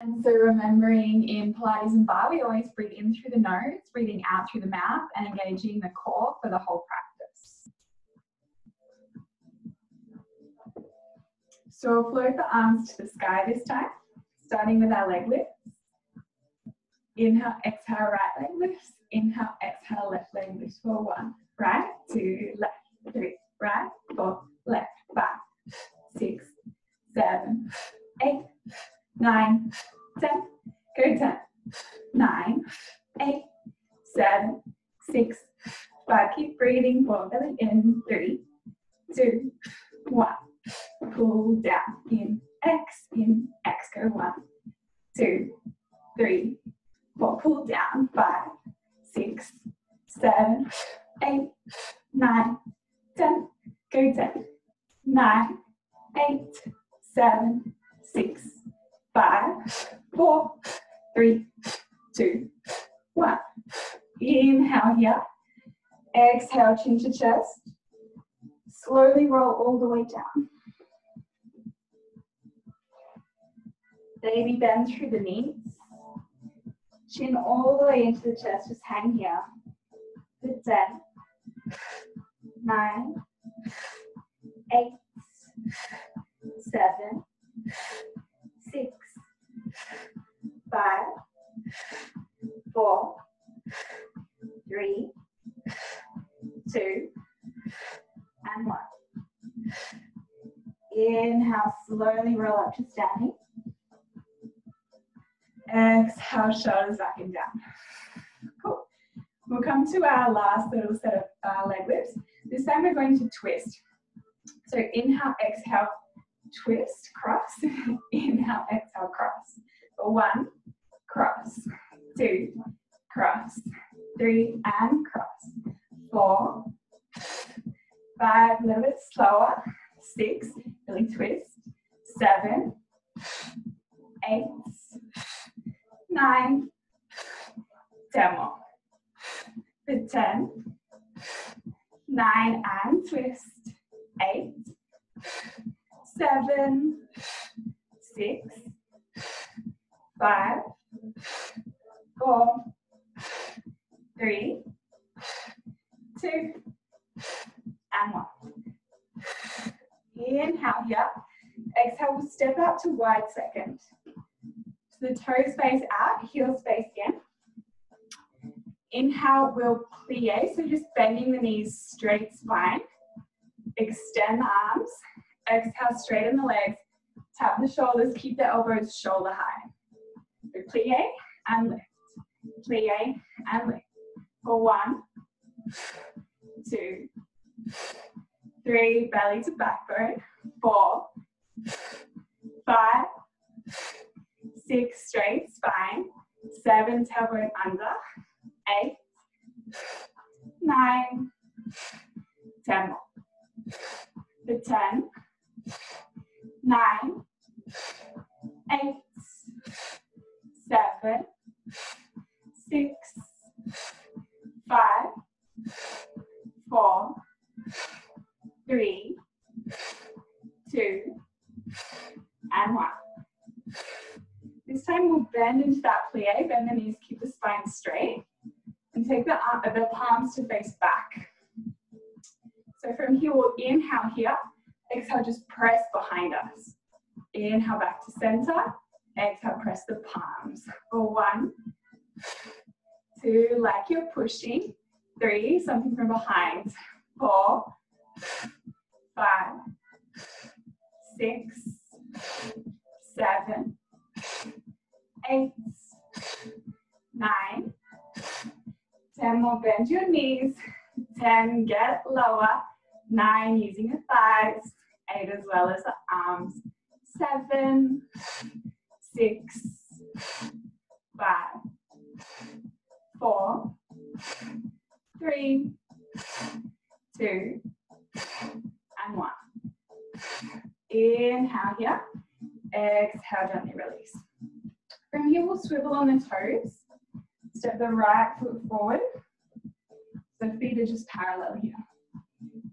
And so remembering in Pilates and barre, we always breathe in through the nose, breathing out through the mouth and engaging the core for the whole practice. So we'll float the arms to the sky this time, starting with our leg lifts. Inhale, exhale, right leg lifts. Inhale, exhale, left leg lifts for one. Right, two, left, three, right, four, left, five, six, seven, eight, nine, ten. Go ten, nine, eight, seven, six, five. Keep breathing. Four, belly in. Three, two, one. Pull down. In, X, in, X. Go one, two, three, four. Pull down. Five, six, seven, eight, nine, ten. Go ten, nine, eight, seven, six, five, four, three, two, one. Inhale here. Exhale, chin to chest. Slowly roll all the way down. Baby bend through the knees. Chin all the way into the chest, just hang here. Good, 10, 9, 8, seven, five, four, three, two, and one. Inhale, slowly roll up to standing. Exhale, shoulders back and down. Cool. We'll come to our last little set of uh, leg lifts. This time we're going to twist. So inhale, exhale, twist, cross. inhale, exhale, cross. One, cross. Two, cross. Three, and cross. Four, five, a little bit slower. Six, really twist. Seven, eight, nine, ten more. Ten, nine, and twist eight, seven, six, five, four, three, two, and one. Inhale here. Exhale, we'll step out to wide second. So the toes face out, heels face in. Inhale, we'll plie, so just bending the knees straight spine. Extend the arms. Exhale, straighten the legs. Tap the shoulders, keep the elbows shoulder high. Plie and lift. Plie and lift. For one, two, three, belly to backbone. Four, five, six, straight spine. Seven, tailbone under. Eight, nine, ten more the 10, 9, 8, 7, 6, 5, 4, 3, 2, and 1. This time we'll bend into that plie, bend the knees, keep the spine straight, and take the, uh, the palms to face back. So from here, we'll inhale here. Exhale, just press behind us. Inhale back to center. Exhale, press the palms. One, two, like you're pushing. Three, something from behind. Four, five, six, seven, eight, nine, ten more. Bend your knees. 10, get lower. Nine, using the thighs. Eight, as well as the arms. Seven, six, five, four, three, two, and one. Inhale here. Exhale, gently release. From here, we'll swivel on the toes. Step the right foot forward. So feet are just parallel here.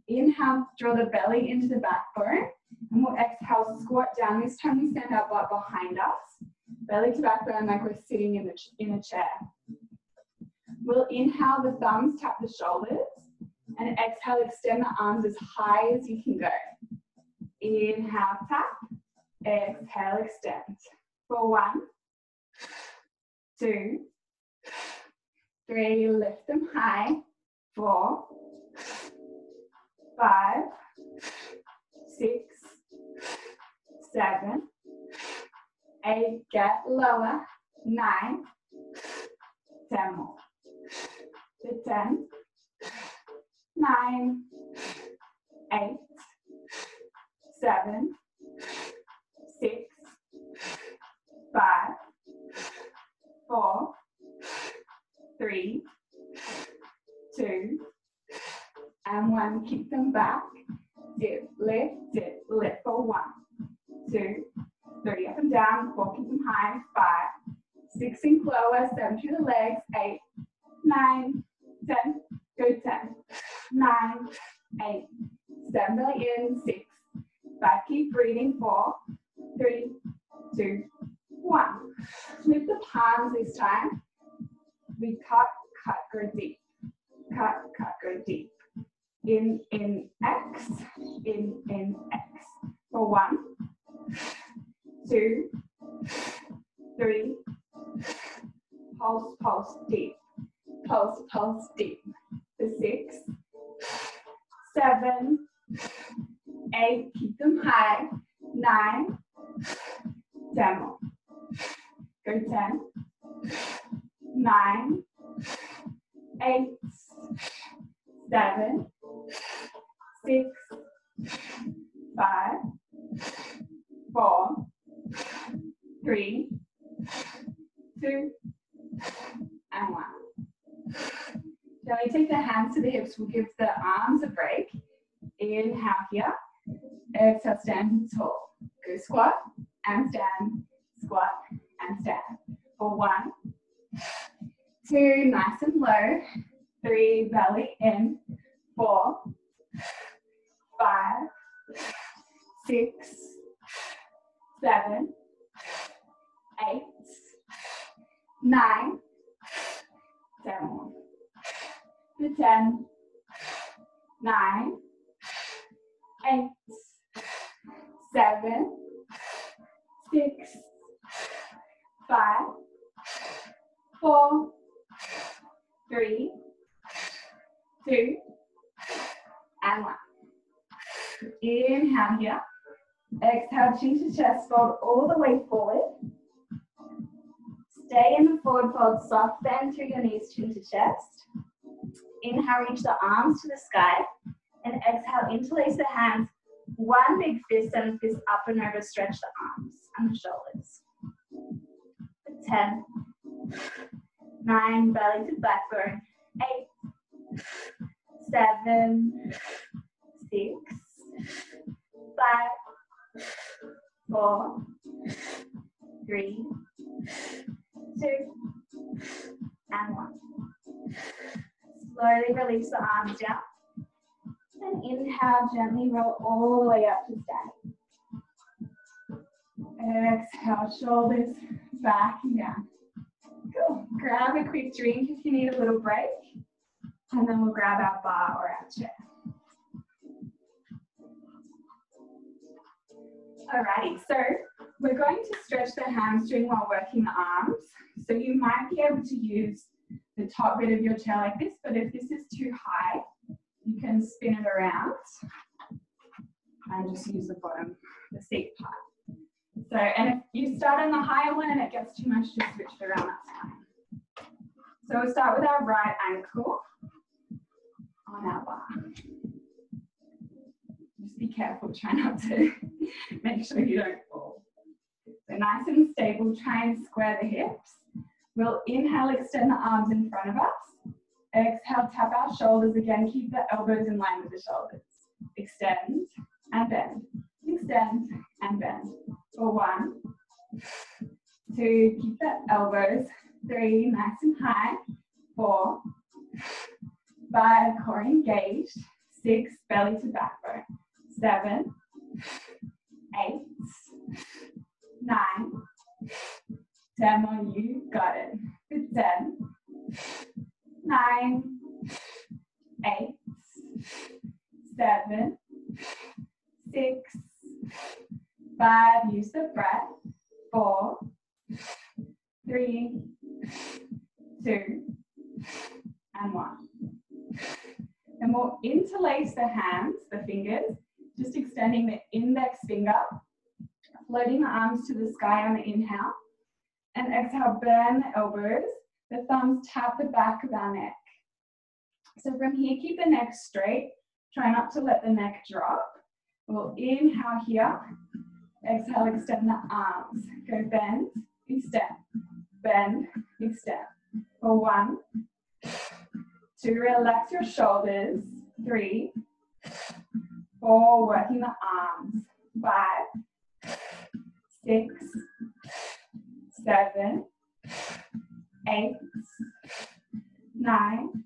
Inhale, draw the belly into the backbone. And we'll exhale, squat down. This time we send our butt behind us. belly to back bone like we're sitting in, the, in a chair. We'll inhale the thumbs, tap the shoulders, and exhale, extend the arms as high as you can go. Inhale, tap, exhale, extend. For one, two, three, lift them high, four, five, six, seven, eight, get lower, nine, ten more. To ten, nine, eight, seven, six, five, four, three, two, and one. Keep them back. Dip, lift, dip, lift for one, two, three, up and down, four, keep them high, five, six, sink lower, seven through the legs, eight, nine, ten, go ten, nine, eight, seven, belly in, six, five, keep breathing, four, three, two, one. Flip the palms this time. We cut, cut, go deep. Cut, cut, go deep. In, in, X, in, in, X. For one, two, three, pulse, pulse, deep. Pulse, pulse, deep. For six, seven, eight, keep them high, nine, ten more. Go 10, 9, 8, 7, 6, 5, 4, 3, 2, and 1. Shall we take the hands to the hips? We'll give the arms a break. Inhale here. Exhale, stand tall. Go squat and stand, squat and stand. For one, two, nice and low. Three, belly in. Four, five, six, seven, eight, nine, 10, 9, 8, 7, 6, 5, 4, 3, 2, and 1. Inhale here. Exhale, chin to chest fold all the way forward. Stay in the forward fold, soft bend through your knees, chin to chest. Inhale, reach the arms to the sky. And exhale, interlace the hands. One big fist and fist up and over, stretch the arms and the shoulders. 10, 9, belly to backbone, 8, 7, 6, 5, 4, 3, 2, and 1. Slowly release the arms down. And inhale, gently roll all the way up to standing. Exhale, shoulders back and down. Cool. Grab a quick drink if you need a little break. And then we'll grab our bar or our chair. Alrighty, so we're going to stretch the hamstring while working the arms. So you might be able to use the top bit of your chair like this, but if this is too high, you can spin it around and just use the bottom, the seat part. So, and if you start on the higher one and it gets too much, just switch it around, that's fine. So we'll start with our right ankle on our bar. Just be careful, try not to make sure you don't fall. So nice and stable, try and square the hips. We'll inhale, extend the arms in front of us. Exhale, tap our shoulders again, keep the elbows in line with the shoulders. Extend and bend, extend and bend. For one, two, keep the elbows, three, nice and high, four, five, core engaged, six, belly to backbone, seven, eight, nine, 10 more, you. Got it. Good 10, 9, 8, 7, 6, 5, use the breath, 4, 3, 2, and 1. And we'll interlace the hands, the fingers, just extending the index finger, floating the arms to the sky on the inhale, and exhale, bend the elbows, the thumbs tap the back of our neck. So from here, keep the neck straight, try not to let the neck drop. We'll inhale here, exhale, extend the arms, go bend, extend, bend, extend. For one, two, relax your shoulders, three, four, working the arms, five, six, seven, eight, nine,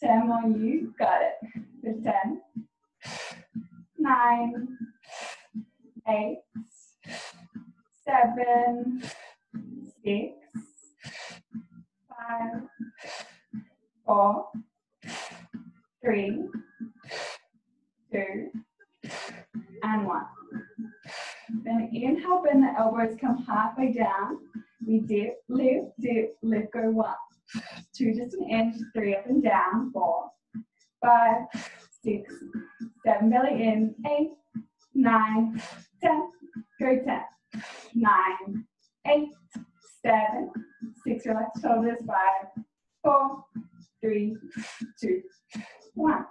ten more, you got it. For ten, nine, eight, seven, six, five, four, three, two, and one. Then inhale, bend the elbows, come halfway down. We dip, lift, dip, lift, go one. Two just an inch, three up and down, four, five, six, seven, belly in, eight, nine, ten, go ten, nine, eight, seven, six, relax shoulders, five, four, three, two, one.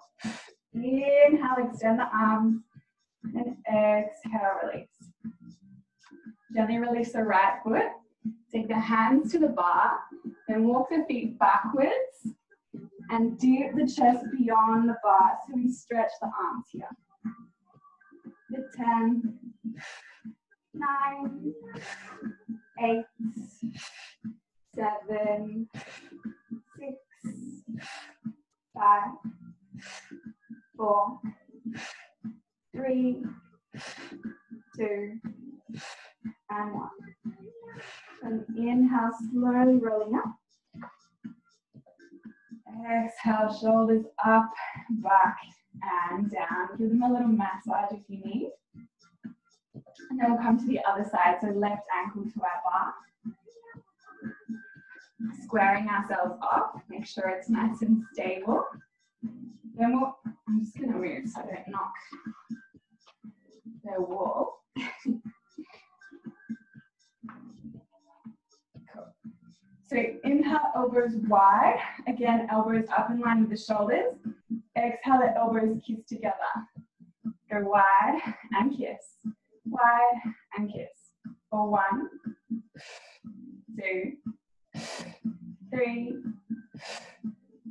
Inhale, extend the arms, and exhale, release. Gently release the right foot. Take the hands to the bar, then walk the feet backwards and dip the chest beyond the bar. So we stretch the arms here. The 10, 9, 8, 7, 6, 5, 4, 3, 2, and 1. And inhale, slowly rolling up. Exhale, shoulders up, back, and down. Give them a little massage if you need. And then we'll come to the other side. So left ankle to our bar. Squaring ourselves off. Make sure it's nice and stable. Then we'll, I'm just going to move so I don't knock the wall. So inhale, elbows wide. Again, elbows up in line with the shoulders. Exhale, the elbows kiss together. Go wide and kiss. Wide and kiss. For one, two, three,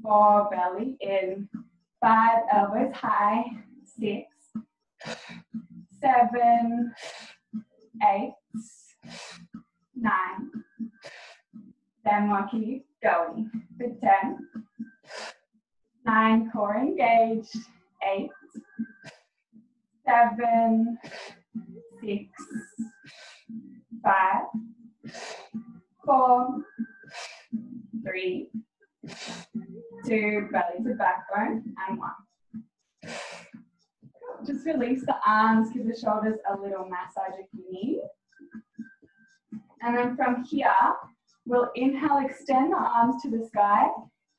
four, belly in. Five, elbows high. Six, seven, eight, nine, then we'll keep going. For 10, 9, core engaged, 8, 7, 6, 5, 4, 3, 2, belly to backbone, and 1. Just release the arms, give the shoulders a little massage if you need. And then from here, We'll inhale, extend the arms to the sky.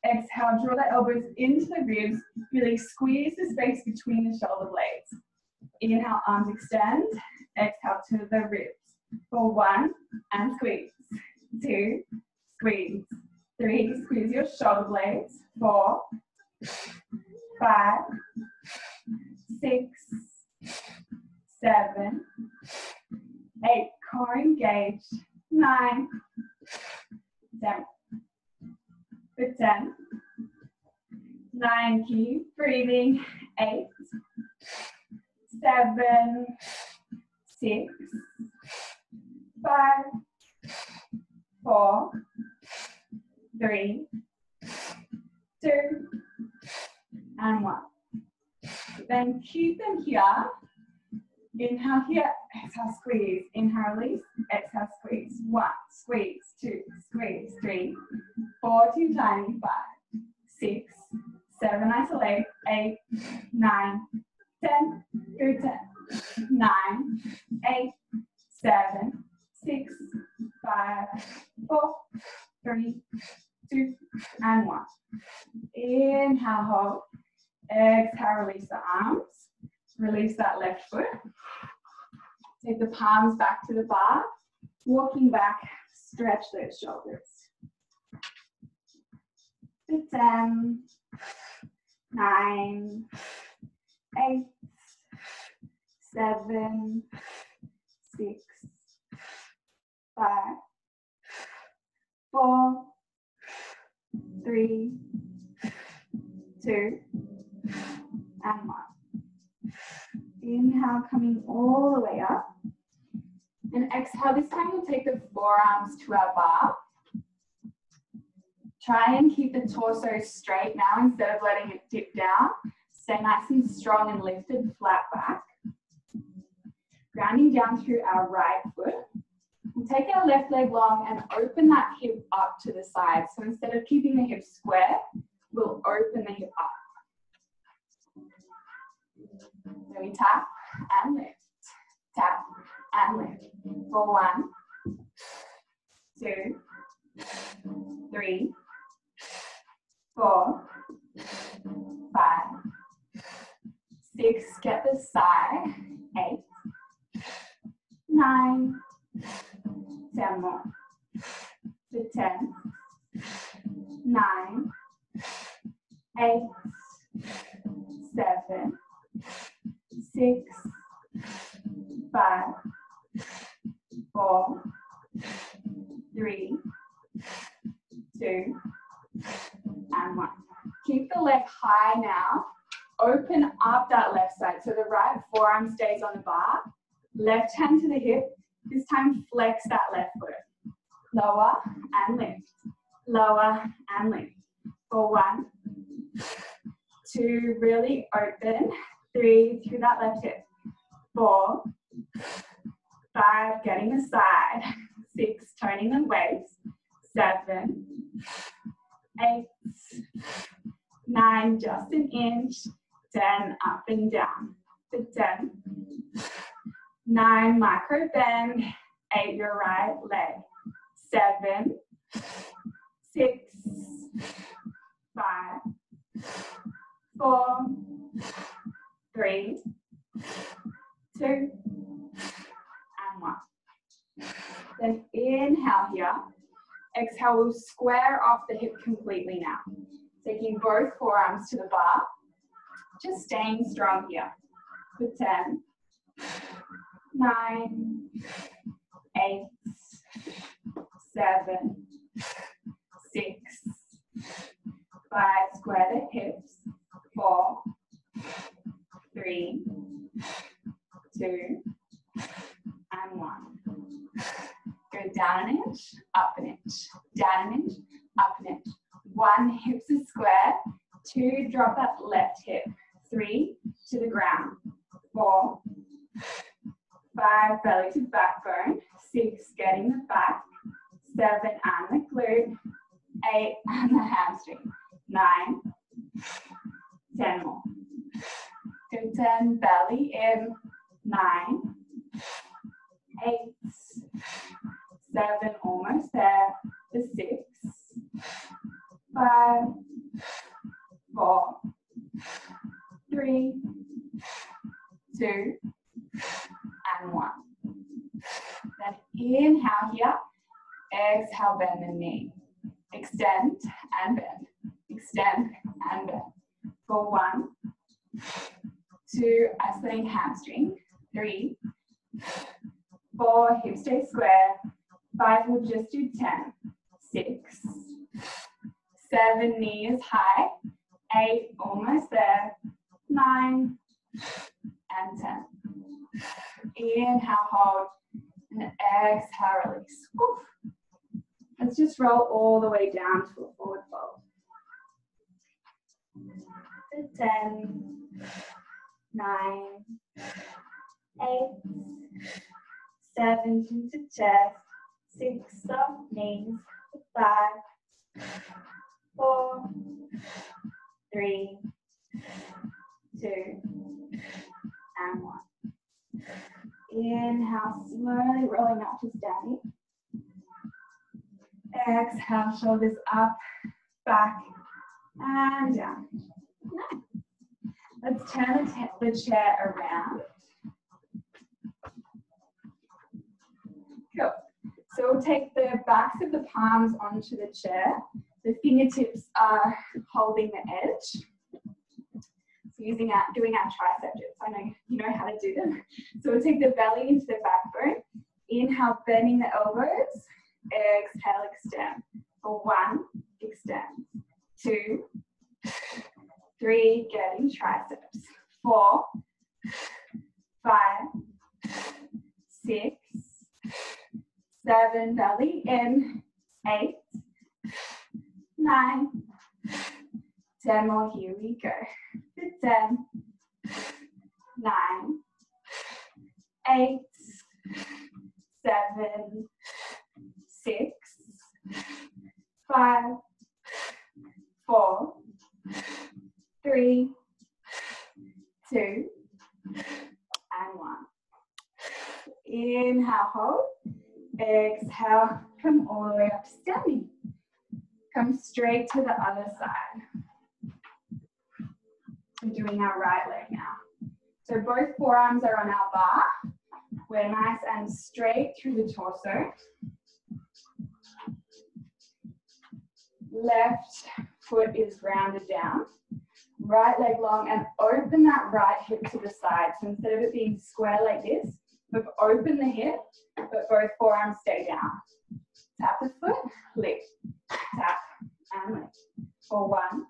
Exhale, draw the elbows into the ribs. Really squeeze the space between the shoulder blades. Inhale, arms extend. Exhale to the ribs. For one, and squeeze. Two, squeeze. Three, squeeze your shoulder blades. Four, five, six, seven, eight, core engaged. Nine, down. Good 10. Nine, keep breathing. Eight, seven, six, five, four, three, two, and one. Then keep them here. Inhale here, exhale, squeeze. Inhale, release. Exhale, squeeze. One, squeeze. Two, squeeze. Three, four, two, tiny. Five, six, seven, isolate. Eight, nine, ten. Through ten. Nine, eight, seven, six, five, four, three, two, and one. Inhale, hold. Exhale, release the arms. Release that left foot. Take the palms back to the bar. Walking back, stretch those shoulders. Ten, nine, eight, seven, six, five, four, three, two, and one. Inhale, coming all the way up. And exhale, this time we'll take the forearms to our bar. Try and keep the torso straight now instead of letting it dip down. Stay nice and strong and lifted, flat back. Grounding down through our right foot. We'll take our left leg long and open that hip up to the side. So instead of keeping the hip square, we'll open the hip up. So we tap and lift, tap and lift. For one, two, three, four, five, six, get the side, eight, nine, ten more, to ten, nine, eight, seven, six, five, four, three, two, and one. Keep the leg high now. Open up that left side. So the right forearm stays on the bar. Left hand to the hip. This time flex that left foot. Lower and lift. Lower and lift. For one, two, really open three, through that left hip, four, five, getting the side, six, turning the waist, seven, eight, nine, just an inch, 10, up and down, to 10, nine, micro bend, eight, your right leg, seven, six, five, four, three, two, and one. Then inhale here. Exhale, we'll square off the hip completely now. Taking both forearms to the bar. Just staying strong here. For 10, 9, 8, 7, 6, 5, square the hips, 4, three, two, and one. Go down an inch, up an inch, down an inch, up an inch. One, hips are square. Two, drop that left hip. Three, to the ground. Four, five, belly to backbone. Six, getting the back. Seven, and the glute. Eight, and the hamstring. Nine, ten more 10, belly in, nine, eight, seven, almost there, to six, five, four, three, two, and one. Then inhale here, exhale, bend the knee. Extend and bend, extend and bend. For one, two, isolating hamstring, three, four, hips stay square, five, we'll just do 10, six, seven, knees high, eight, almost there, nine, and 10. Inhale, hold, and exhale, release. Oof. Let's just roll all the way down to a forward fold. To 10, nine, eight, seven into chest, six soft knees, five, four, three, two, and one. Inhale, slowly rolling up to standing. Exhale, shoulders up, back, and down. Let's turn the, chair around. Cool. So we'll take the backs of the palms onto the chair. The fingertips are holding the edge. So using our, doing our tricep dips. I know you know how to do them. So we'll take the belly into the backbone. Inhale, bending the elbows. Exhale, extend. For one, extend. Two, three, getting triceps. Four, five, six, seven, belly in, eight, nine, ten more, here we go. Ten, nine, eight, seven, six, five, four, three, two, and one. Inhale, hold. Exhale, come all the way up to standing. Come straight to the other side. We're doing our right leg now. So both forearms are on our bar. We're nice and straight through the torso. Left foot is rounded down. Right leg long and open that right hip to the side. So instead of it being square like this, we've opened the hip, but both forearms stay down. Tap the foot, lift, tap, and lift. For one,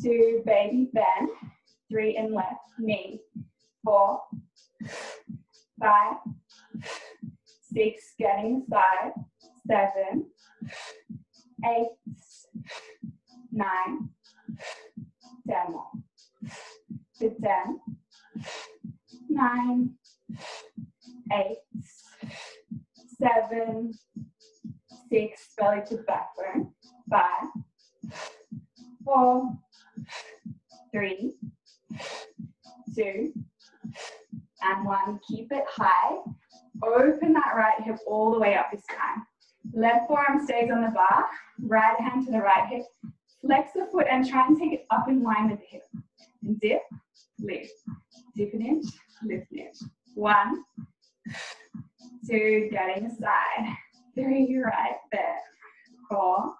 two, baby bend, three and left, knee, four, five, six, getting side, seven, eight, nine, ten. More. To ten, nine, eight, seven, six, belly to backbone, five, four, three, two, and one. Keep it high. Open that right hip all the way up this time. Left forearm stays on the bar, right hand to the right hip. Flex the foot and try and take it up in line with the hip. Dip, lift, dip an inch, lift inch. One, two, getting aside. Three, right there. Four,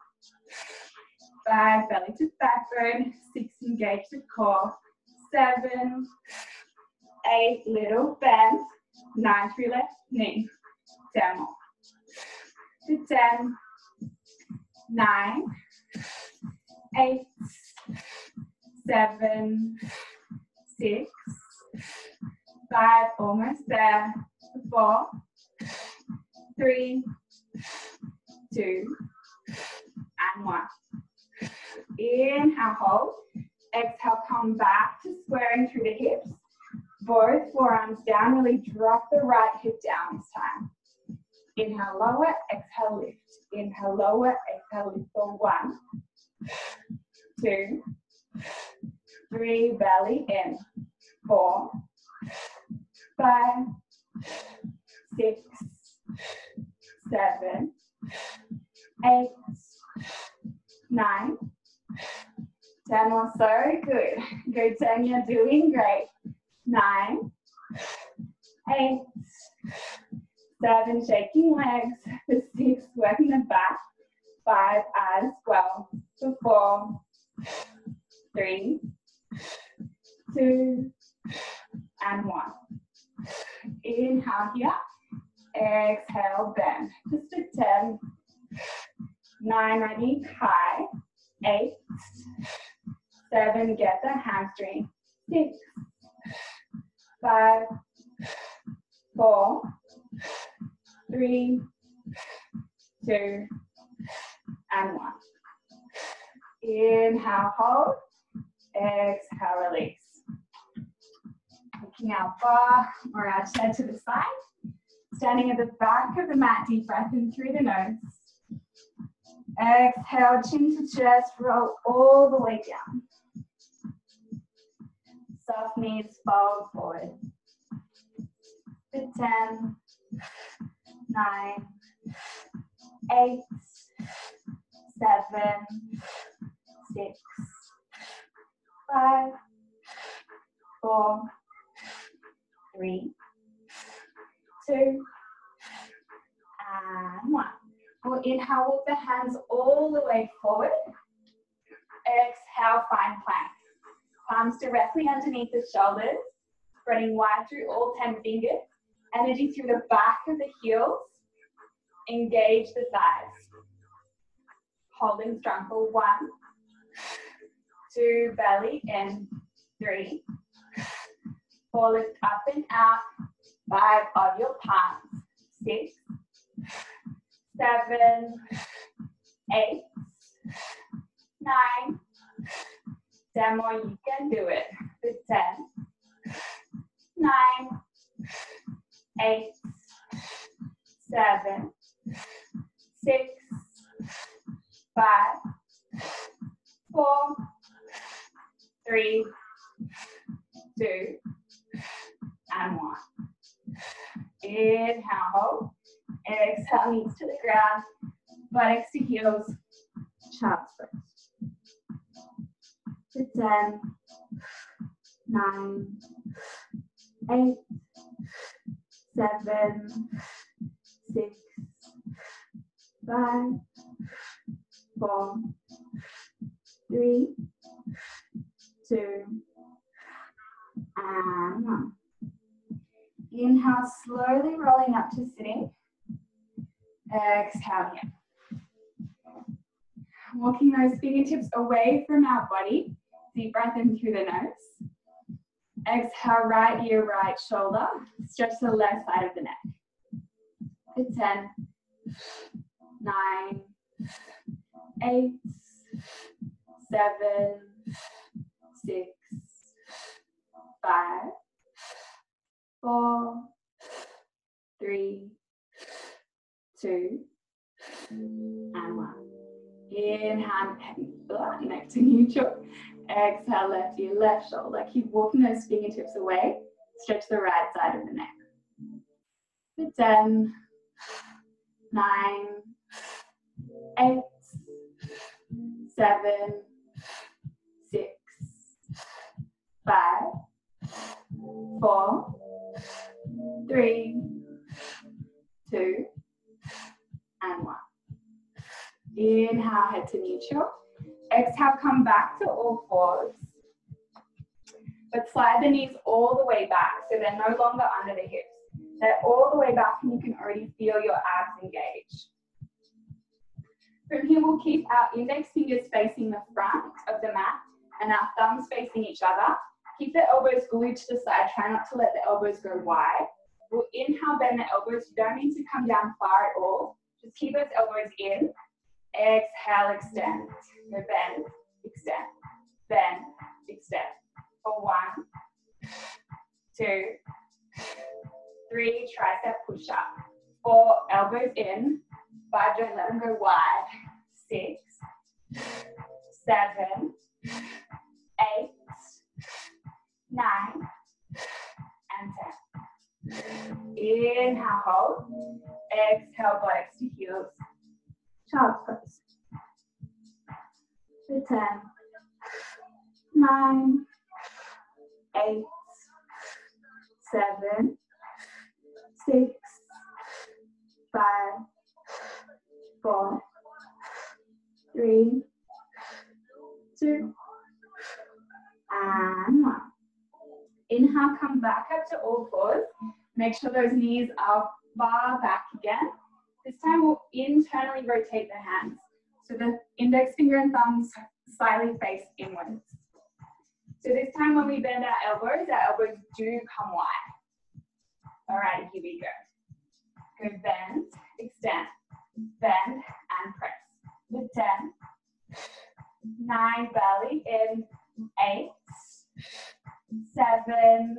five, belly to backbone. Six, engage the core. Seven, eight, little bend. Nine, three left, knee. Ten more to 10, 9, 8, 7, 6, 5, almost there, 4, 3, 2, and 1. Inhale, hold. Exhale, come back to squaring through the hips. Both forearms down, really drop the right hip down this time. Inhale, lower, exhale, lift. Inhale, lower, exhale, lift for one, two, three, belly in, four, five, six, seven, eight, nine, ten more. So good. Good, ten. You're doing great. Nine, eight, seven, shaking legs, six, working the back, five as well, four, three, two, and one. Inhale here, exhale, bend, just a 10, nine, ready, high, eight, seven, get the hamstring, six, five, four, three, two, and one. Inhale, hold. Exhale, release. rocking our bar or our chair to the side. Standing at the back of the mat, deep breath in through the nose. Exhale, chin to chest, roll all the way down. Soft knees fold forward. To 10, 9, 8, 7, 6, 5, 4, 3, 2, and 1. We'll inhale, walk the hands all the way forward. Exhale, find plank. Palms directly underneath the shoulders, spreading wide through all 10 fingers. Energy through the back of the heels. Engage the thighs. Holding strong for one, two, belly in, three, four, lift up and out, five of your palms, six, seven, eight, nine, ten more, you can do it. With ten, nine, eight, seven, six, five, four, three, two, and one. Inhale, exhale, knees to the ground, buttocks to heels, pose. To 10, 9, 8, 7, 6, 5, 4, 3, 2, and 1. Inhale, slowly rolling up to sitting. Exhale here. Walking those fingertips away from our body. Deep breath in through the nose. Exhale, right ear, right shoulder. Stretch the left side of the neck. For 10, 9, 8, 7, 6, 5, four, three, two, and one. Inhale, neck to neutral. Exhale, left ear, left shoulder. Keep walking those fingertips away. Stretch the right side of the neck. For 10, 9, 8, 7, 5, 4, three, two, and one. Inhale, head to neutral. Exhale, come back to all fours. But slide the knees all the way back so they're no longer under the hips. They're all the way back and you can already feel your abs engage. From here, we'll keep our index fingers facing the front of the mat and our thumbs facing each other. Keep the elbows glued to the side. Try not to let the elbows go wide. We'll inhale, bend the elbows. You don't need to come down far at all. Just keep those elbows in. Exhale, extend. Go bend, extend, bend, extend. For one, two, three, tricep push up. Four, elbows in. Five, don't let them go wide. Six, seven, nine, and ten. Inhale, hold. Exhale, buttocks to heels. Child's pose. For 10, 9, 8, 7, 6, 5, 4, 3, 2, and 1. Inhale, come back up to all fours. Make sure those knees are far back again. This time we'll internally rotate the hands. So the index finger and thumbs slightly face inwards. So this time when we bend our elbows, our elbows do come wide. All right, here we go. Go bend, extend, bend, and press. With 10, 9, belly in, 8, seven,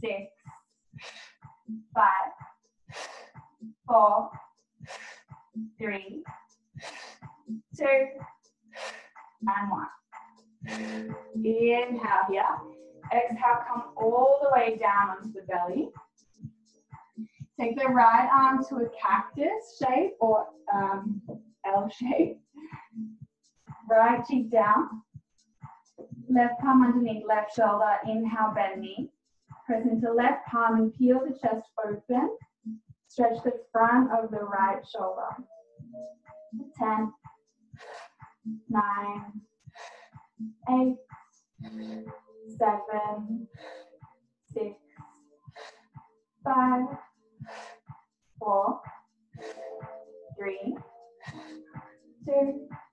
six, five, four, three, two, and one. Inhale here. Exhale, come all the way down onto the belly. Take the right arm to a cactus shape or um, L shape. Right cheek down. Left palm underneath left shoulder. Inhale, bend knee. Press into left palm and peel the chest open. Stretch the front of the right shoulder. 10, 9, 8, 7, 6, 5, 4, 3, 2, and 1.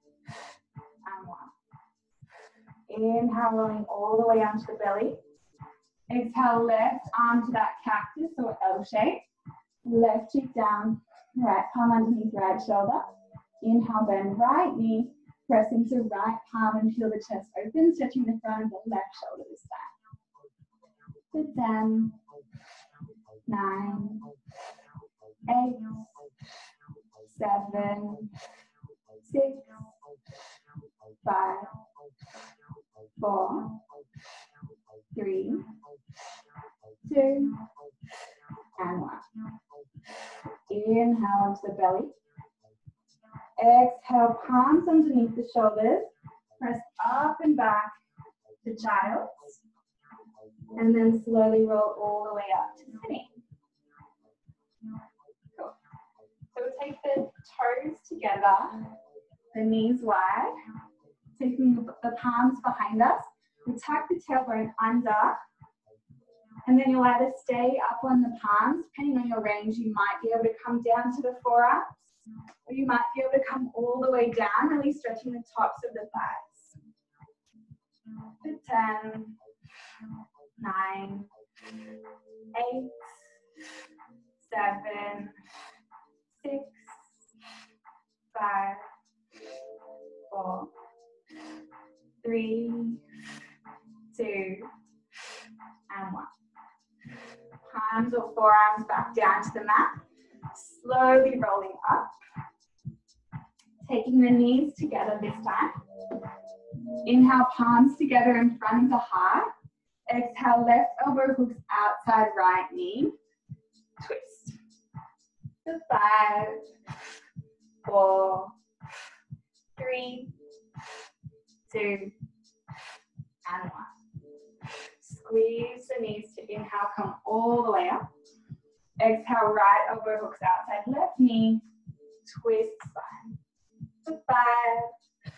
Inhale, rolling all the way onto the belly. Exhale, left arm to that cactus or L shape. Left cheek down, right palm underneath right shoulder. Inhale, bend right knee, pressing to right palm and feel the chest open, stretching the front of the left shoulder this time. To 10, 9, 8, 7, 6, 5, 4, 3, 2, and 1. Inhale into the belly. Exhale, palms underneath the shoulders. Press up and back to child's. And then slowly roll all the way up to sitting. Cool. So we'll take the toes together, the knees wide, taking the palms behind us. We tuck the tailbone under and then you'll either stay up on the palms, depending on your range, you might be able to come down to the forearms, or you might be able to come all the way down, really stretching the tops of the thighs. For 10, um, 9, 8, 7, 6, 5, 3, 2, and 1 palms or forearms back down to the mat. Slowly rolling up. Taking the knees together this time. Inhale, palms together in front of the heart. Exhale, left elbow hooks outside right knee. Twist. Five, four, three, two, and one. Squeeze the knees to inhale, come all the way up. Exhale, right elbow hooks outside left knee. Twist spine. For five,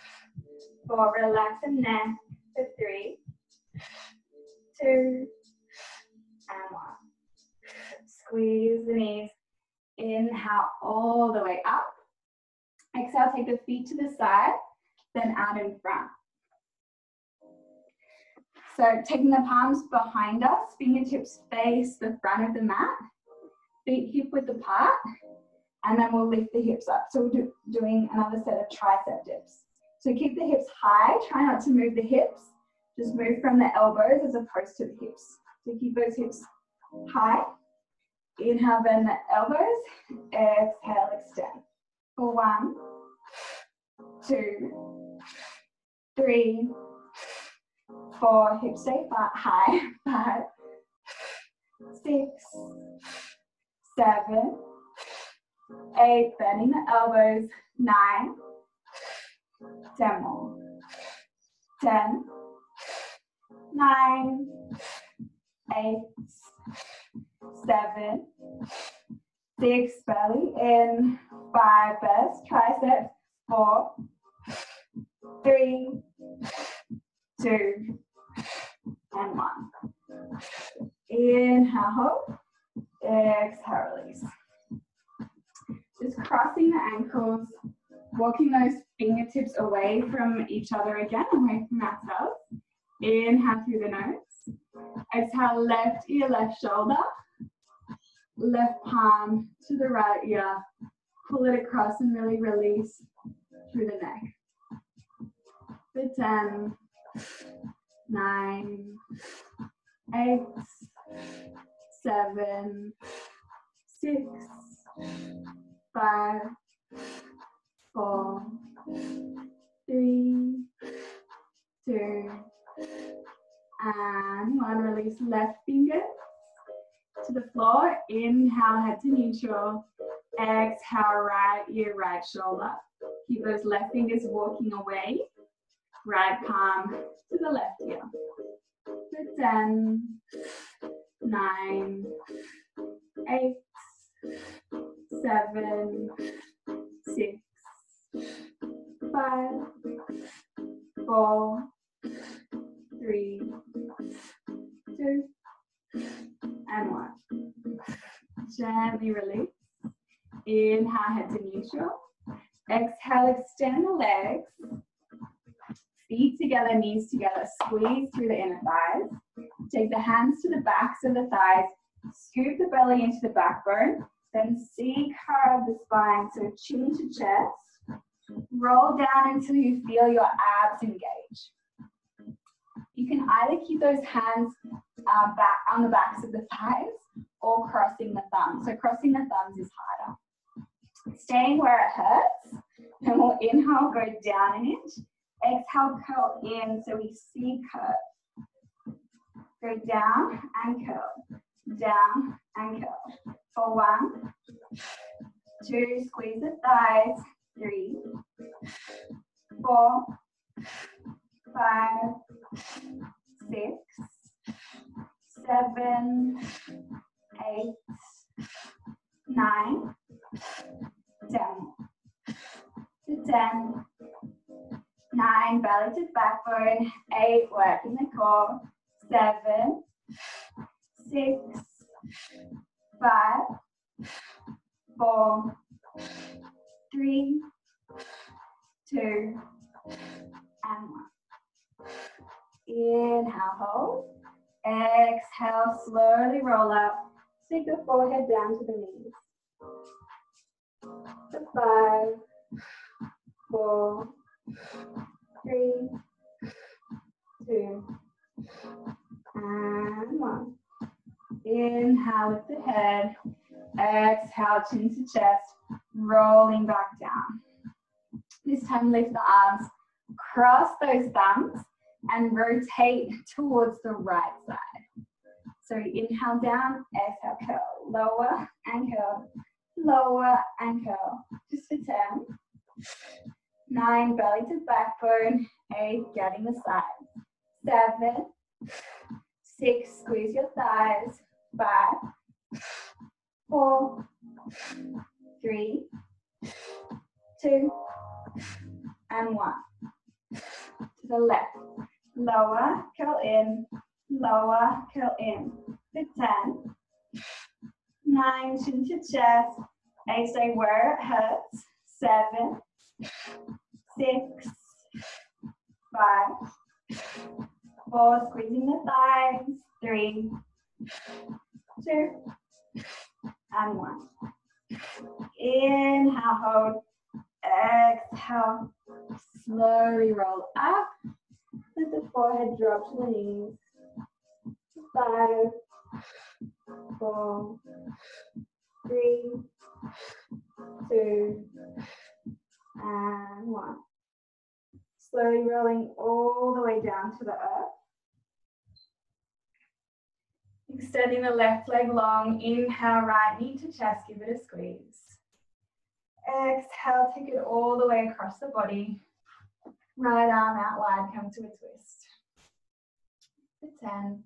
four, relax the neck. For three, two, and one. Squeeze the knees. Inhale all the way up. Exhale, take the feet to the side, then out in front. So taking the palms behind us, fingertips face the front of the mat, feet hip width apart, and then we'll lift the hips up. So we're do, doing another set of tricep dips. So keep the hips high, try not to move the hips, just move from the elbows as opposed to the hips. So keep those hips high. Inhale, bend the elbows, exhale, extend. For one, two, three, four, hip stay high, five, six, seven, eight, bending the elbows, nine, ten more, ten, nine, eight, seven, six, belly in, five, best, triceps, four, three, two, and one. Inhale, hope. Exhale, release. Just crossing the ankles, walking those fingertips away from each other again, away from ourselves. Inhale through the nose. Exhale, left ear, left shoulder. Left palm to the right ear. Pull it across and really release through the neck. For 10, nine, eight, seven, six, five, four, three, two, and one. Release left finger to the floor. Inhale, head to neutral. Exhale, right ear, right shoulder. Keep those left fingers walking away. Right palm to the left ear. For 10, 9, 8, 7, 6, 5, 4, 3, 2, and 1. Gently release. Inhale, head to neutral. Exhale, extend the legs. Feet together, knees together. Squeeze through the inner thighs. Take the hands to the backs of the thighs. Scoop the belly into the backbone. Then C curve the spine, so chin to chest. Roll down until you feel your abs engage. You can either keep those hands uh, back on the backs of the thighs or crossing the thumbs. So crossing the thumbs is harder. Staying where it hurts. And we'll inhale, go down an inch. Exhale, curl in so we C curve. Go down and curl. Down and curl. For one, two, squeeze the thighs. Three, four, five, six, seven, eight, nine, ten. To ten, nine, belly to backbone, eight, working the core, seven, six, five, four, three, two, and one. Inhale, hold. Exhale, slowly roll up. Take the forehead down to the knees. Five, four, three, two, and one. Inhale, lift the head. Exhale, chin to chest, rolling back down. This time, lift the arms, cross those thumbs, and rotate towards the right side. So inhale down, exhale, curl, lower and curl, lower and curl. Just for 10. Nine, belly to backbone. Eight, getting the side. Seven, six, squeeze your thighs. Five, four, three, two, and one. To the left. Lower, curl in, lower, curl in. To 10. Nine, chin to chest. Eight, stay where it hurts. Seven, six, five, four, squeezing the thighs. Three, two, and one. Inhale, hold. Exhale. Slowly roll up. Let the forehead drop to the knees. Five, four, three, two, and one. Slowly rolling all the way down to the earth. Extending the left leg long. Inhale, right knee to chest. Give it a squeeze. Exhale, take it all the way across the body. Right arm out wide, come to a twist. For 10,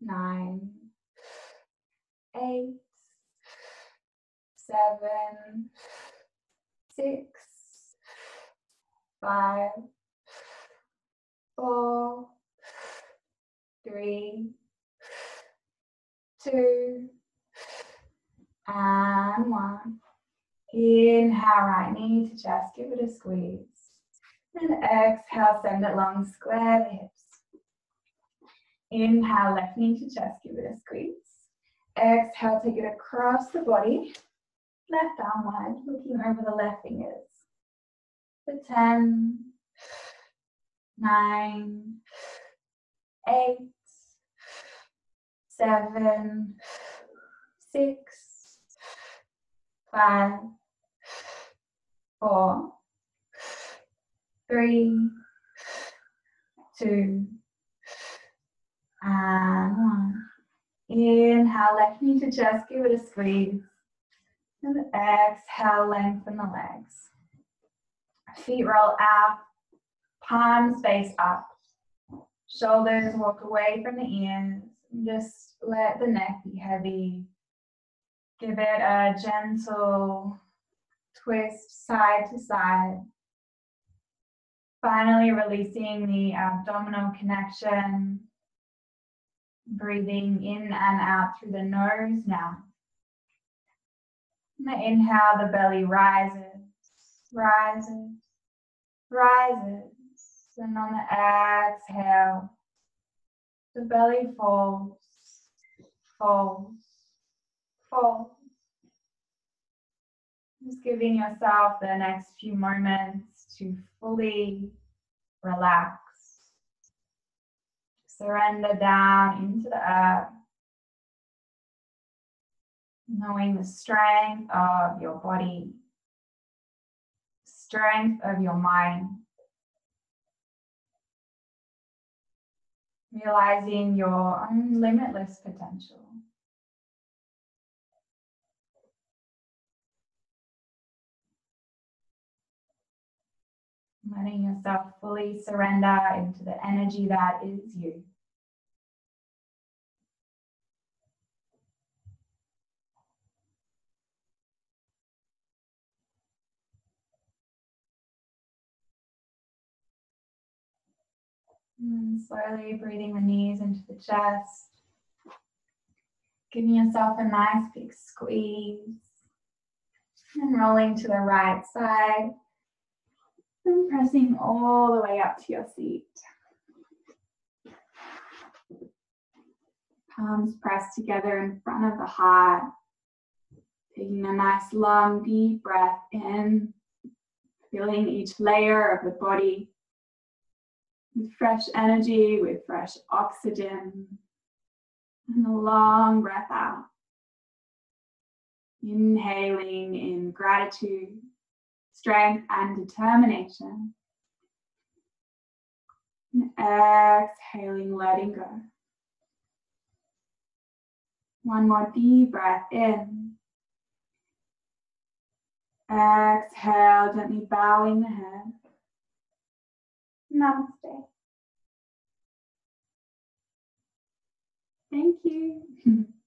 9, 8, 7, 6, 5, 4, 3, 2, and 1. Inhale, right knee to chest, give it a squeeze. And exhale, send it long, square the hips. Inhale, left knee to chest, give it a squeeze. Exhale, take it across the body. Left arm wide, looking over the left fingers. For 10, 9, 8, seven, six, five, four, three, two, and one. Inhale, left knee to chest, give it a squeeze. And exhale, lengthen the legs. Feet roll out, palms face up. Shoulders walk away from the ears. Just let the neck be heavy. Give it a gentle twist side to side. Finally, releasing the abdominal connection. Breathing in and out through the nose now. The inhale, the belly rises, rises, rises. And on the exhale, the belly falls, falls, falls. Just giving yourself the next few moments to fully relax. Surrender down into the earth. Knowing the strength of your body, strength of your mind. Realizing your own limitless potential. Letting yourself fully surrender into the energy that is you. And slowly breathing the knees into the chest. Giving yourself a nice big squeeze. And rolling to the right side. And pressing all the way up to your seat. Palms pressed together in front of the heart. Taking a nice long deep breath in. Feeling each layer of the body with fresh energy, with fresh oxygen. And a long breath out. Inhaling in gratitude, strength, and determination. And exhaling, letting go. One more deep breath in. Exhale, gently bowing the head. Namaste. Thank you.